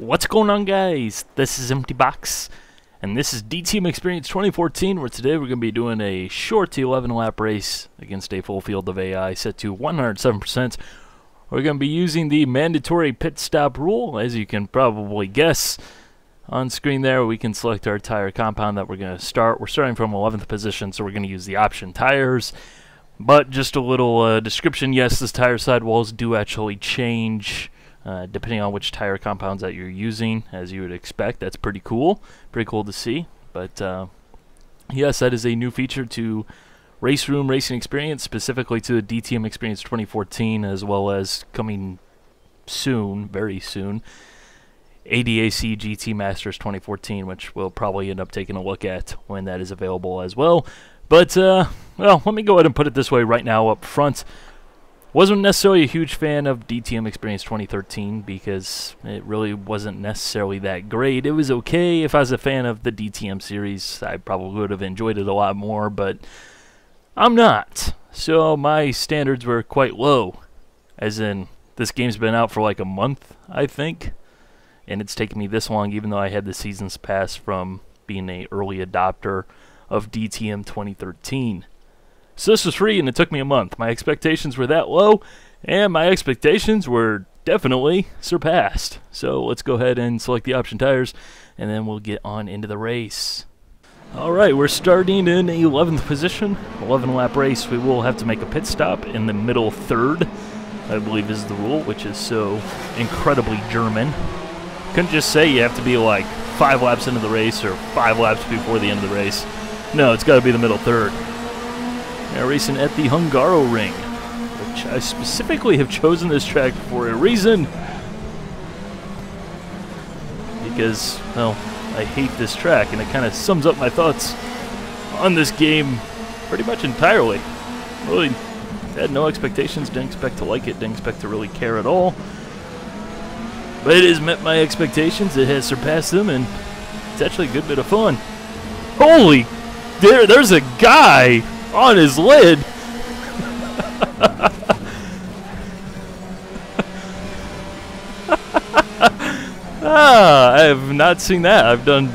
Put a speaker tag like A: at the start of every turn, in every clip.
A: What's going on guys? This is Empty Box and this is DTM Experience 2014 where today we're going to be doing a short 11 lap race against a full field of AI set to 107%. We're going to be using the mandatory pit stop rule as you can probably guess. On screen there we can select our tire compound that we're going to start. We're starting from 11th position so we're going to use the option tires. But just a little uh, description, yes this tire sidewalls do actually change uh, depending on which tire compounds that you're using, as you would expect. That's pretty cool. Pretty cool to see. But uh, yes, that is a new feature to RaceRoom Racing Experience, specifically to the DTM Experience 2014, as well as coming soon, very soon, ADAC GT Masters 2014, which we'll probably end up taking a look at when that is available as well. But, uh, well, let me go ahead and put it this way right now up front. Wasn't necessarily a huge fan of DTM Experience 2013 because it really wasn't necessarily that great. It was okay. If I was a fan of the DTM series, I probably would have enjoyed it a lot more, but I'm not. So my standards were quite low. As in, this game's been out for like a month, I think. And it's taken me this long, even though I had the season's pass from being an early adopter of DTM 2013. So this was free and it took me a month. My expectations were that low, and my expectations were definitely surpassed. So let's go ahead and select the option tires, and then we'll get on into the race. Alright, we're starting in 11th position, 11 lap race. We will have to make a pit stop in the middle third, I believe is the rule, which is so incredibly German. Couldn't just say you have to be like five laps into the race or five laps before the end of the race. No, it's got to be the middle third. Now racing at the Hungaroring, which I specifically have chosen this track for a reason. Because, well, I hate this track, and it kind of sums up my thoughts on this game pretty much entirely. Really had no expectations, didn't expect to like it, didn't expect to really care at all. But it has met my expectations, it has surpassed them, and it's actually a good bit of fun. Holy, there, there's a guy on his lid. ah, I have not seen that. I've done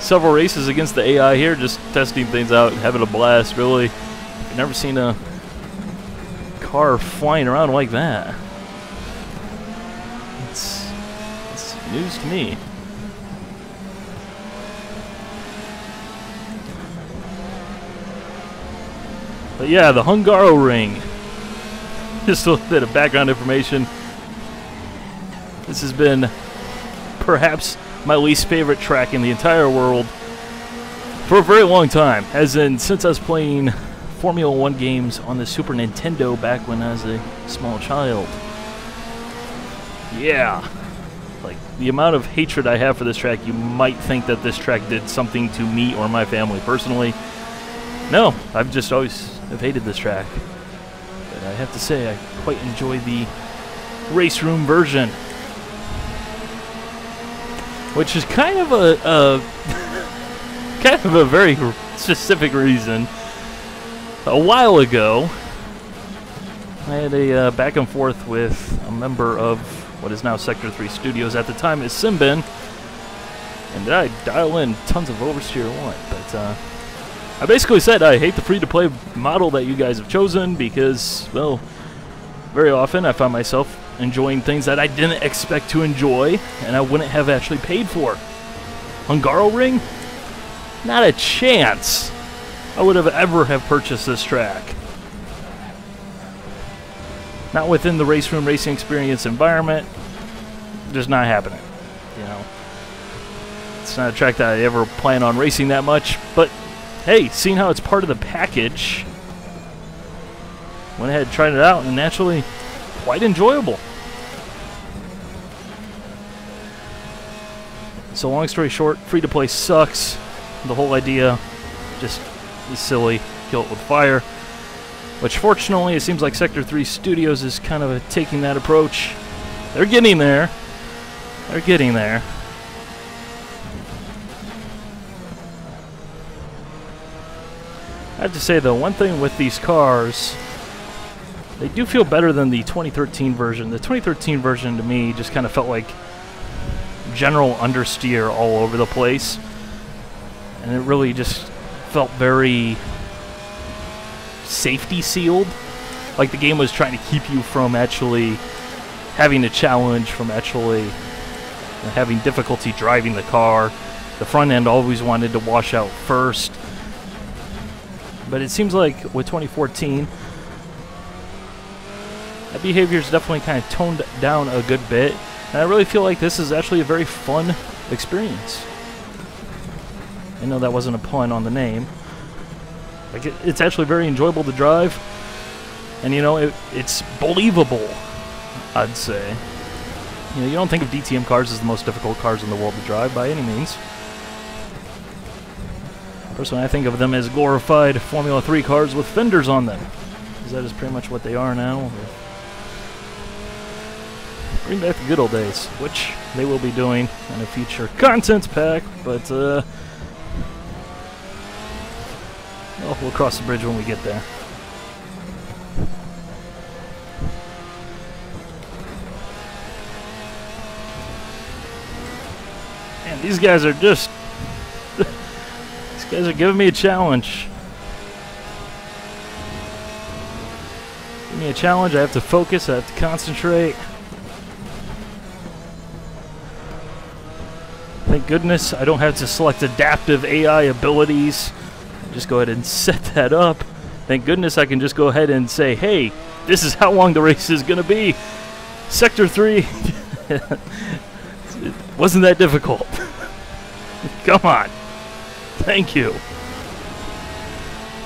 A: several races against the AI here, just testing things out, having a blast, really. I've never seen a car flying around like that. It's, it's news to me. But yeah, the Hungaroring. Just a little bit of background information. This has been perhaps my least favorite track in the entire world for a very long time. As in, since I was playing Formula One games on the Super Nintendo back when I was a small child. Yeah. Like, the amount of hatred I have for this track, you might think that this track did something to me or my family personally. No, I've just always I've hated this track. But I have to say, I quite enjoy the RaceRoom version. Which is kind of a, a kind of a very specific reason. A while ago, I had a uh, back and forth with a member of what is now Sector 3 Studios. At the time, is Simbin. And I dial in tons of oversteer one? But uh, I basically said I hate the free-to-play model that you guys have chosen because, well, very often I find myself enjoying things that I didn't expect to enjoy and I wouldn't have actually paid for. Hungaroring? Not a chance I would have ever have purchased this track. Not within the RaceRoom racing experience environment. Just not happening. You know. It's not a track that I ever plan on racing that much, but hey, seeing how it's part of the package, went ahead and tried it out, and naturally, quite enjoyable. So long story short, free-to-play sucks. The whole idea just is silly. Kill it with fire. Which fortunately, it seems like Sector 3 Studios is kind of taking that approach. They're getting there. They're getting there. I have to say though, one thing with these cars, they do feel better than the 2013 version. The 2013 version to me just kind of felt like general understeer all over the place. And it really just felt very safety sealed. Like the game was trying to keep you from actually having a challenge, from actually having difficulty driving the car. The front end always wanted to wash out first. But it seems like with 2014, that behavior is definitely kind of toned down a good bit. And I really feel like this is actually a very fun experience. I know that wasn't a pun on the name. Like it, it's actually very enjoyable to drive. And you know, it, it's believable, I'd say. You know, you don't think of DTM cars as the most difficult cars in the world to drive by any means. Personally, I think of them as glorified Formula 3 cars with fenders on them. Because that is pretty much what they are now. Bring back the good old days, which they will be doing in a future contents pack, but uh, well, we'll cross the bridge when we get there. These guys are just guys are giving me a challenge. Give me a challenge. I have to focus. I have to concentrate. Thank goodness I don't have to select adaptive AI abilities. Just go ahead and set that up. Thank goodness I can just go ahead and say, hey, this is how long the race is going to be. Sector 3. it wasn't that difficult. Come on. Thank you.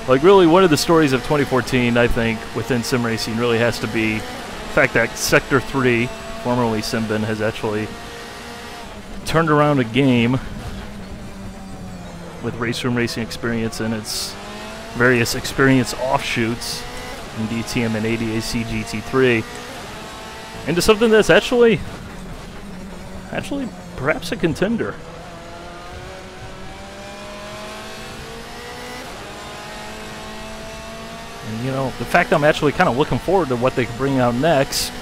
A: Like, really, one of the stories of 2014, I think, within sim racing really has to be the fact that Sector 3, formerly Simbin, has actually turned around a game with RaceRoom racing experience and its various experience offshoots in DTM and ADAC GT3 into something that's actually actually perhaps a contender. And, you know, the fact I'm actually kind of looking forward to what they can bring out next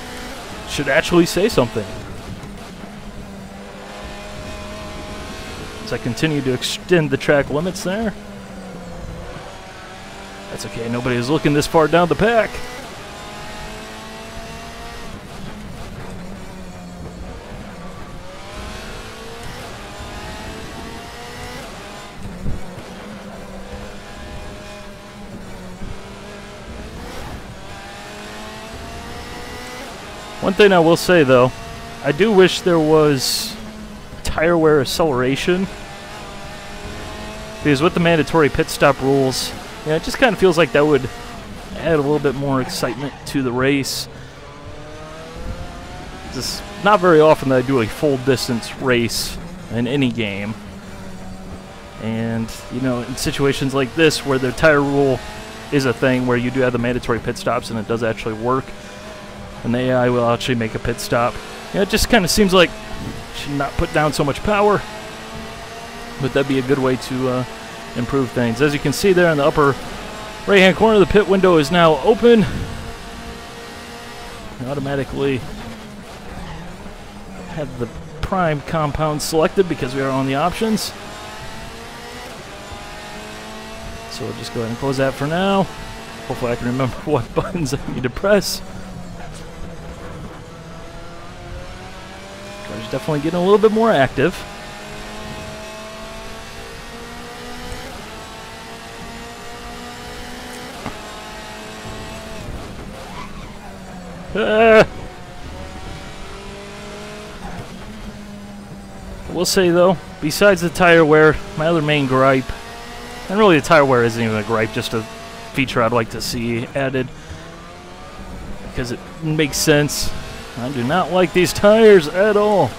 A: should actually say something. As I continue to extend the track limits there. That's okay, nobody is looking this far down the pack. One thing I will say though, I do wish there was tire wear acceleration. Because with the mandatory pit stop rules, it just kind of feels like that would add a little bit more excitement to the race. It's not very often that I do a full distance race in any game. And, you know, in situations like this where the tire rule is a thing where you do have the mandatory pit stops and it does actually work, and the AI will actually make a pit stop. Yeah, it just kind of seems like should not put down so much power, but that'd be a good way to uh, improve things. As you can see there in the upper right-hand corner, the pit window is now open. automatically have the prime compound selected because we are on the options. So we'll just go ahead and close that for now. Hopefully I can remember what buttons I need to press. Definitely getting a little bit more active. Uh, we'll say though, besides the tire wear, my other main gripe, and really the tire wear isn't even a gripe, just a feature I'd like to see added because it makes sense. I do not like these tires at all.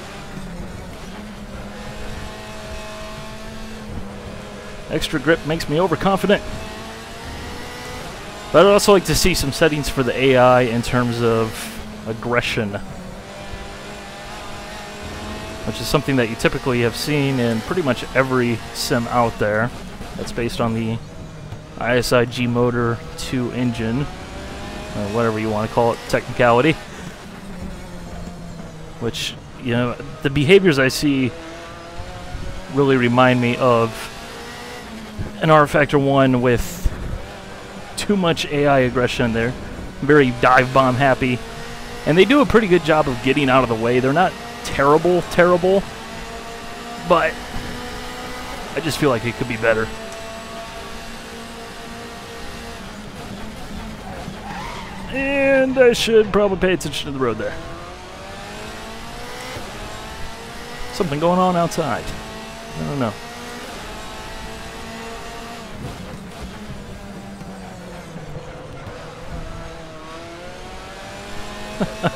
A: Extra grip makes me overconfident. But I'd also like to see some settings for the AI in terms of aggression. Which is something that you typically have seen in pretty much every sim out there. That's based on the ISI Motor 2 engine. Or whatever you want to call it, technicality. Which you know, the behaviors I see really remind me of an rFactor 1 with too much AI aggression there. Very dive bomb happy. And they do a pretty good job of getting out of the way. They're not terrible, terrible, but I just feel like it could be better. And I should probably pay attention to the road there. Something going on outside. I don't know. Man,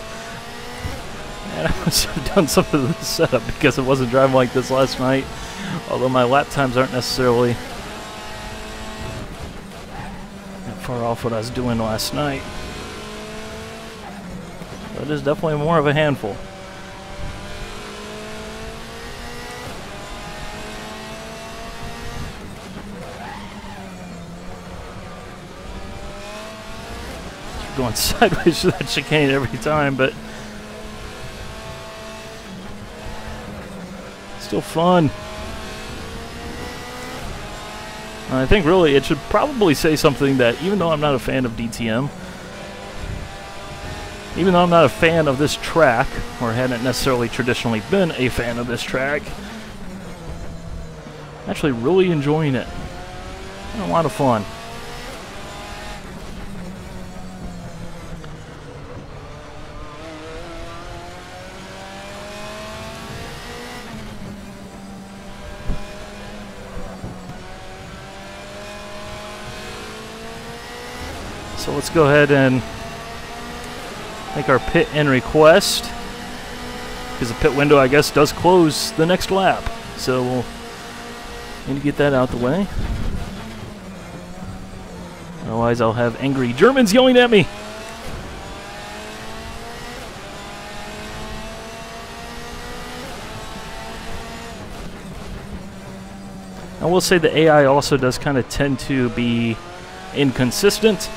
A: I must have done something to the setup because it wasn't driving like this last night. Although my lap times aren't necessarily that far off what I was doing last night. But it is definitely more of a handful. Going sideways to that chicane every time, but still fun. I think really it should probably say something that even though I'm not a fan of DTM, even though I'm not a fan of this track, or hadn't necessarily traditionally been a fan of this track, I'm actually really enjoying it. a lot of fun. So let's go ahead and make our pit in request. Because the pit window, I guess, does close the next lap. So we'll need to get that out the way. Otherwise, I'll have angry Germans yelling at me. I will say the AI also does kind of tend to be inconsistent.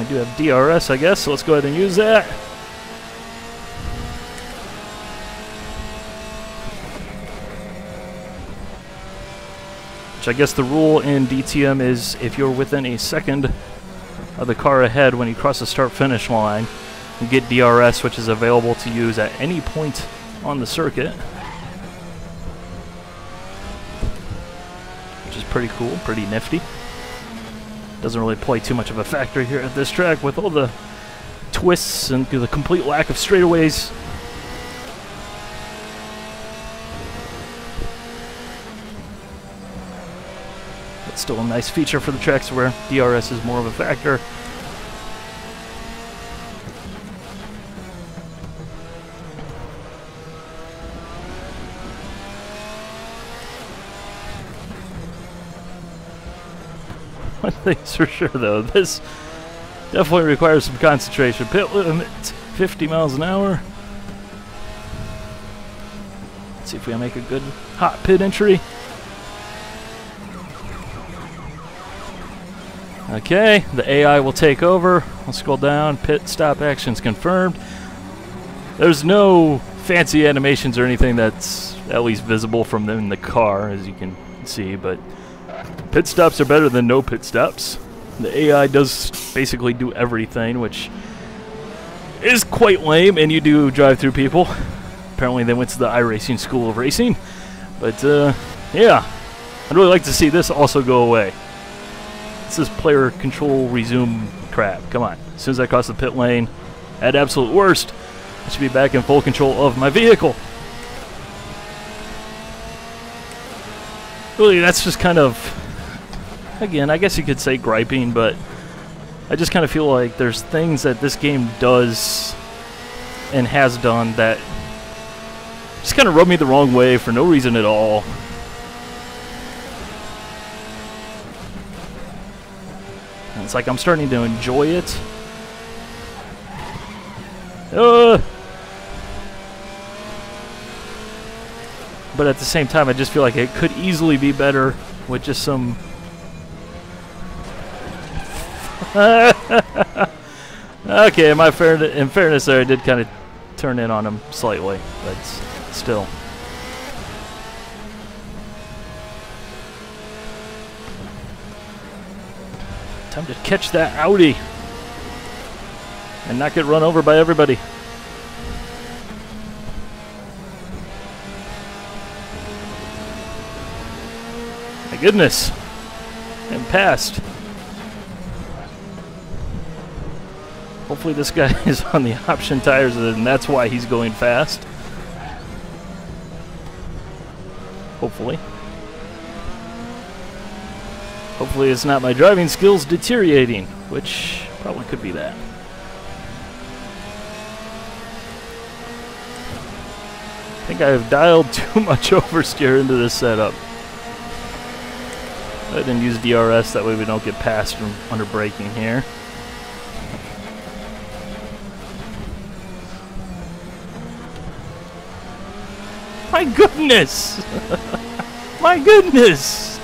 A: We do have DRS, I guess, so let's go ahead and use that. Which I guess the rule in DTM is if you're within a second of the car ahead when you cross the start-finish line, you get DRS, which is available to use at any point on the circuit. Which is pretty cool, pretty nifty. Doesn't really play too much of a factor here at this track with all the twists and the complete lack of straightaways. It's still a nice feature for the tracks where DRS is more of a factor. One thing's for sure, though, this definitely requires some concentration. Pit limit 50 miles an hour. Let's see if we can make a good hot pit entry. Okay, the AI will take over. I'll scroll down. Pit stop actions confirmed. There's no fancy animations or anything that's at least visible from in the car, as you can see, but Pit stops are better than no pit stops. The AI does basically do everything, which is quite lame, and you do drive through people. Apparently they went to the iRacing School of Racing. But, uh, yeah. I'd really like to see this also go away. This is player control resume crap. Come on. As soon as I cross the pit lane, at absolute worst, I should be back in full control of my vehicle. Really, that's just kind of again, I guess you could say griping, but I just kind of feel like there's things that this game does and has done that just kind of rub me the wrong way for no reason at all. And it's like I'm starting to enjoy it. Uh, but at the same time, I just feel like it could easily be better with just some okay, my fair in fairness there, I did kind of turn in on him slightly, but still. Time to catch that Audi and not get run over by everybody. My goodness. And passed. Hopefully this guy is on the option tires and that's why he's going fast. Hopefully. Hopefully it's not my driving skills deteriorating, which probably could be that. I think I have dialed too much oversteer into this setup. I didn't use DRS, that way we don't get passed from under braking here. My goodness! My goodness!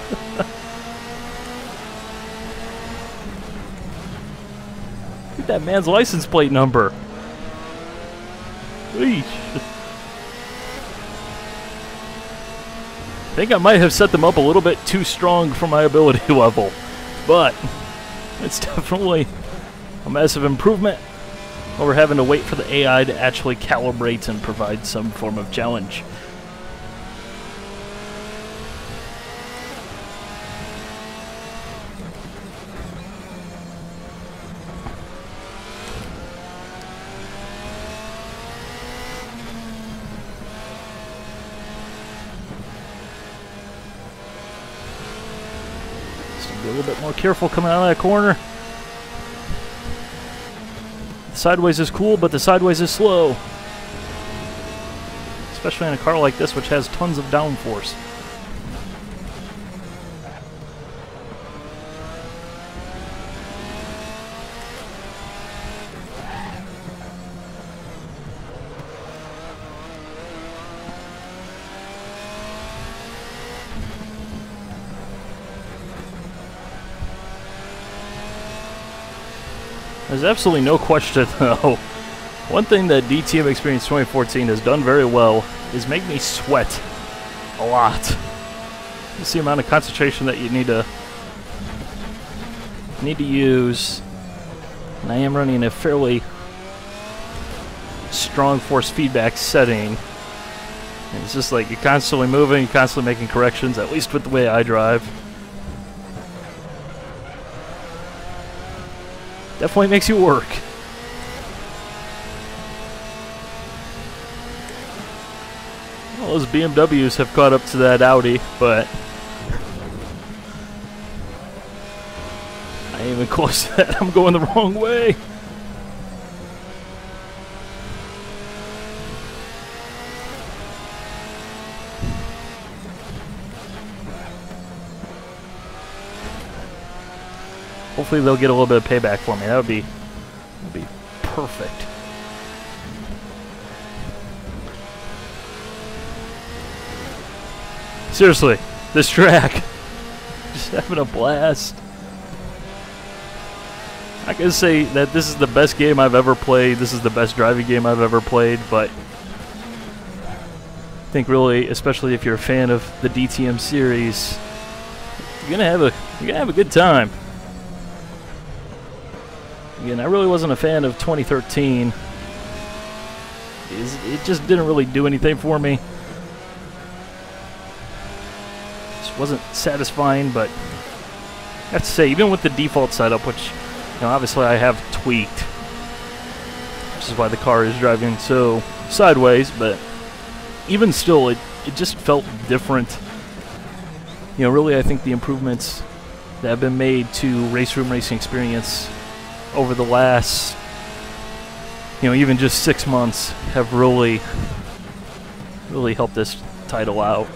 A: Look at that man's license plate number. Eesh. I think I might have set them up a little bit too strong for my ability level, but it's definitely a massive improvement over having to wait for the AI to actually calibrate and provide some form of challenge. Be a little bit more careful coming out of that corner. The sideways is cool, but the sideways is slow. Especially in a car like this, which has tons of downforce. Absolutely no question, though. One thing that DTM Experience 2014 has done very well is make me sweat a lot. It's the amount of concentration that you need to need to use. And I am running a fairly strong force feedback setting. And it's just like you're constantly moving, constantly making corrections, at least with the way I drive. Definitely makes you work. Well, those BMWs have caught up to that Audi, but I ain't even close to that. I'm going the wrong way. Hopefully they'll get a little bit of payback for me. That would be, would be perfect. Seriously, this track. Just having a blast. I can say that this is the best game I've ever played. This is the best driving game I've ever played, but I think really, especially if you're a fan of the DTM series, you're gonna have a you're gonna have a good time. Again, I really wasn't a fan of 2013. It just didn't really do anything for me. Just wasn't satisfying, but I have to say, even with the default setup, which you know, obviously I have tweaked, which is why the car is driving so sideways, but even still, it, it just felt different. You know, really, I think the improvements that have been made to RaceRoom Racing Experience over the last, you know, even just six months have really, really helped this title out.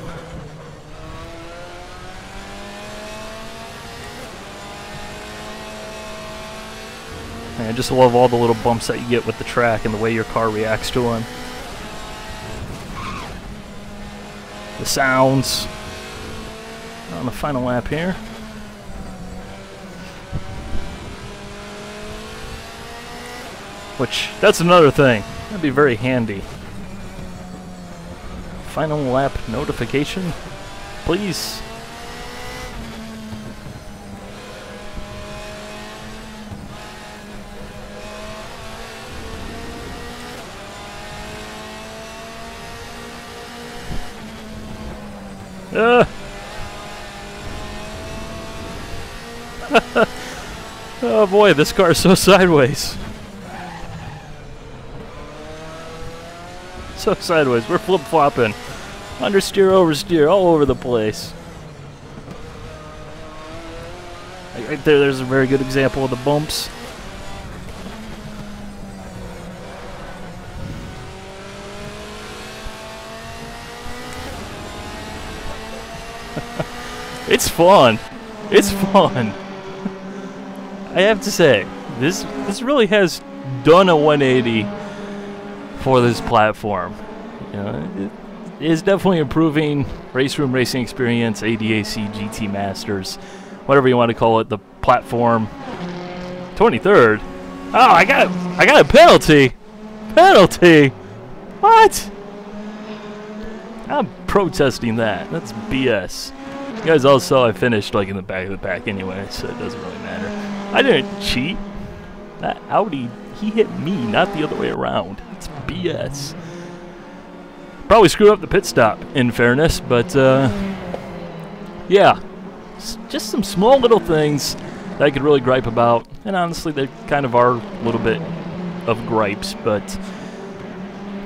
A: And I just love all the little bumps that you get with the track and the way your car reacts to them. The sounds on the final lap here. Which, that's another thing. That'd be very handy. Final lap notification, please. Uh. oh boy, this car is so sideways. So sideways. We're flip flopping. Understeer, oversteer, all over the place. Right there, there's a very good example of the bumps. it's fun. It's fun. I have to say, this this really has done a 180 for this platform. You know, it is definitely improving RaceRoom racing experience, ADAC GT Masters, whatever you want to call it, the platform. 23rd. Oh, I got I got a penalty. Penalty. What? I'm protesting that. That's BS. You guys all saw I finished like in the back of the pack anyway, so it doesn't really matter. I didn't cheat. That Audi, he hit me, not the other way around. BS. Probably screwed up the pit stop, in fairness, but uh, yeah. just some small little things that I could really gripe about, and honestly, they kind of are a little bit of gripes, but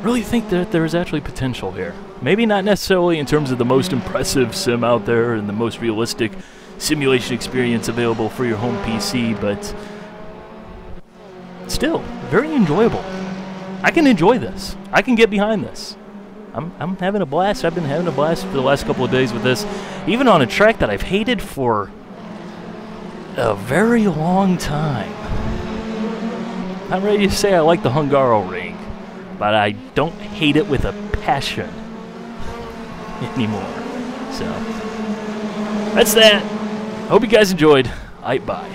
A: really think that there is actually potential here. Maybe not necessarily in terms of the most impressive sim out there and the most realistic simulation experience available for your home PC, but still, very enjoyable. I can enjoy this. I can get behind this. I'm, I'm having a blast. I've been having a blast for the last couple of days with this, even on a track that I've hated for a very long time. I'm ready to say I like the Hungaroring, but I don't hate it with a passion anymore. So, that's that. Hope you guys enjoyed. Aight, bye.